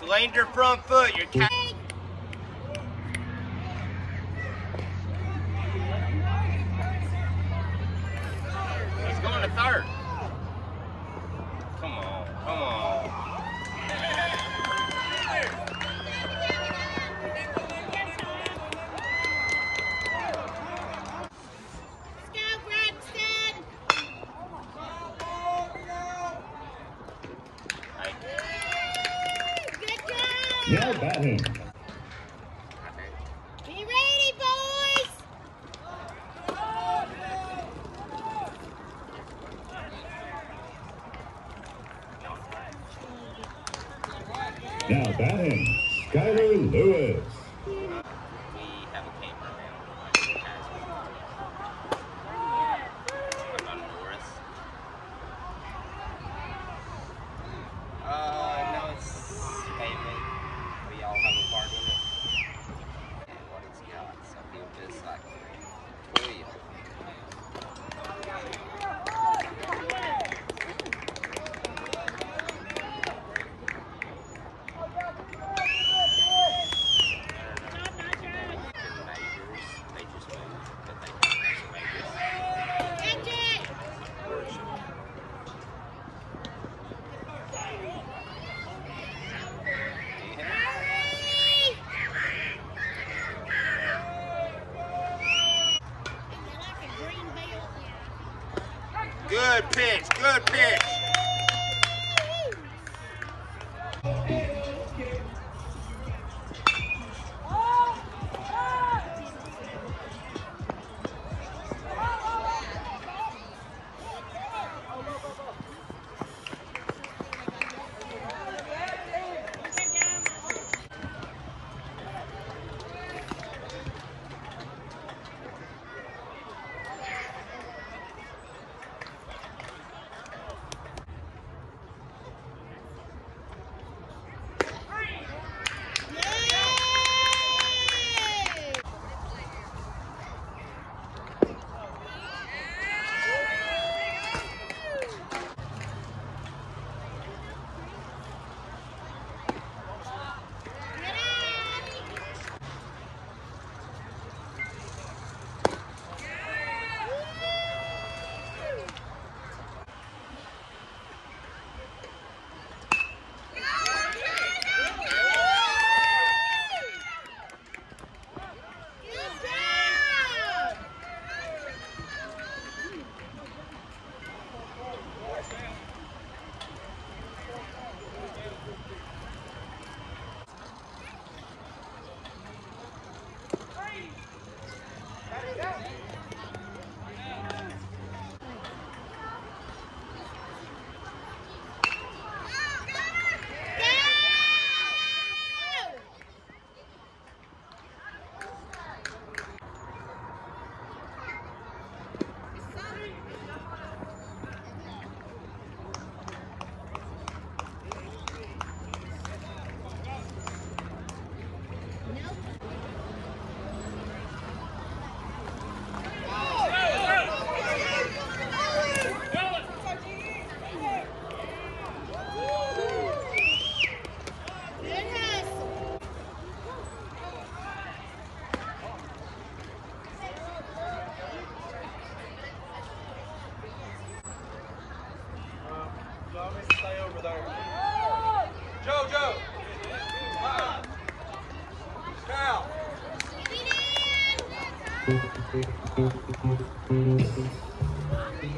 Yes, land your front foot. Your cat. He's going to third. Now batting. Be ready, boys! Now batting, Skyler Lewis.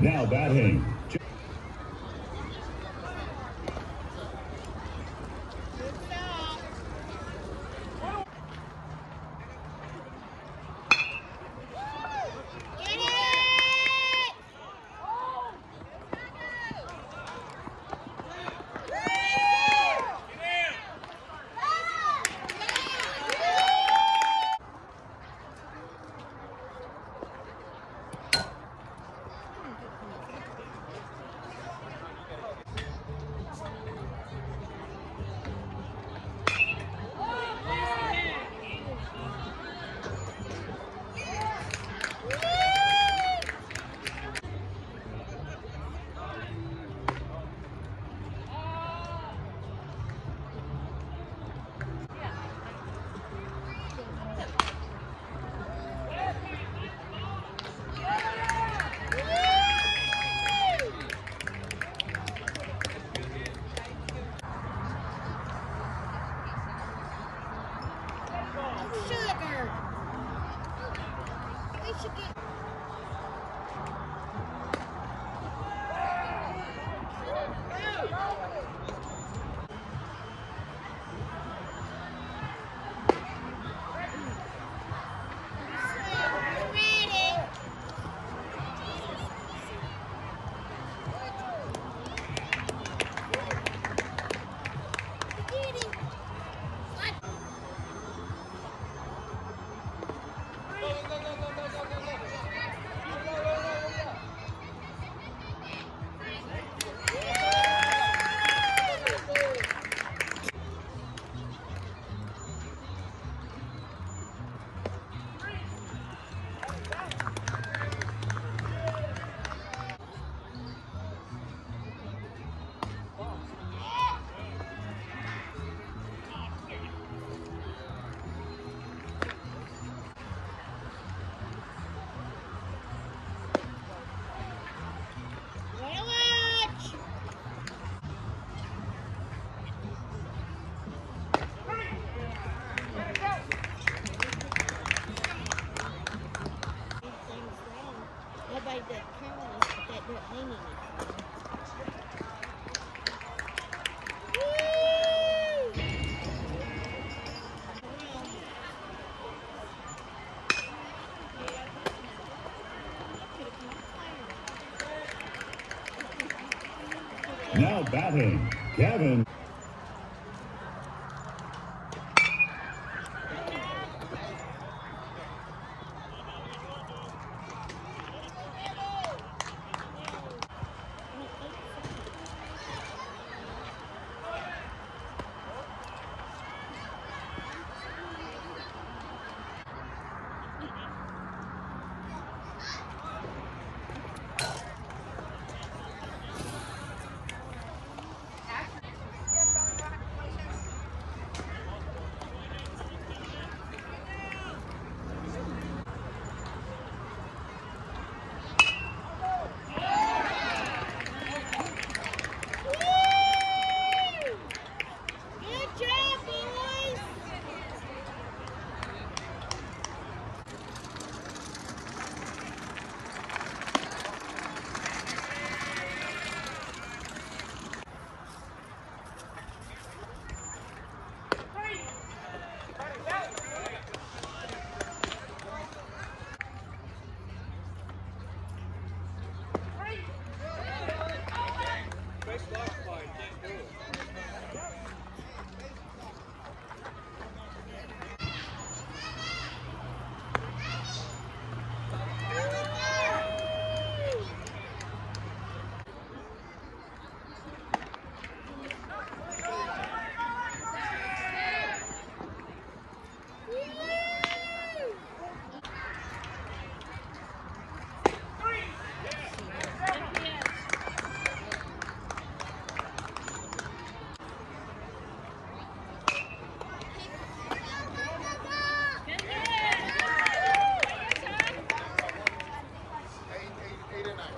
Now batting. Batting, Kevin.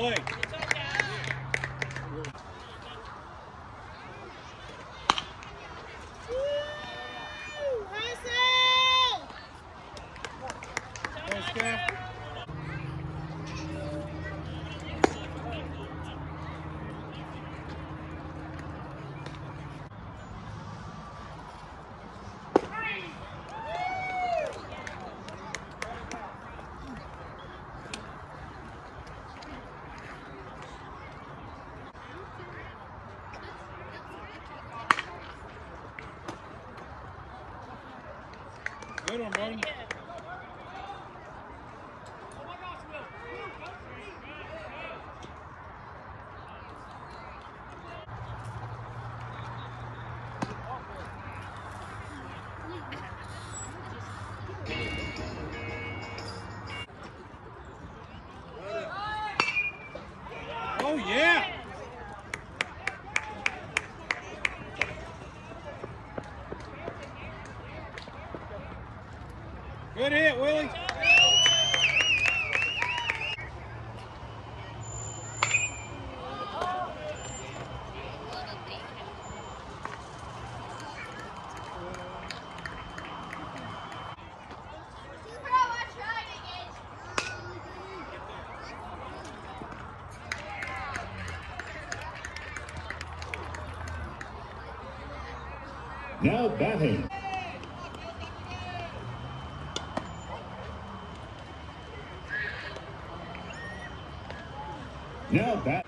play. Get him, buddy. Good hit, Willie. Now batting. Now bat.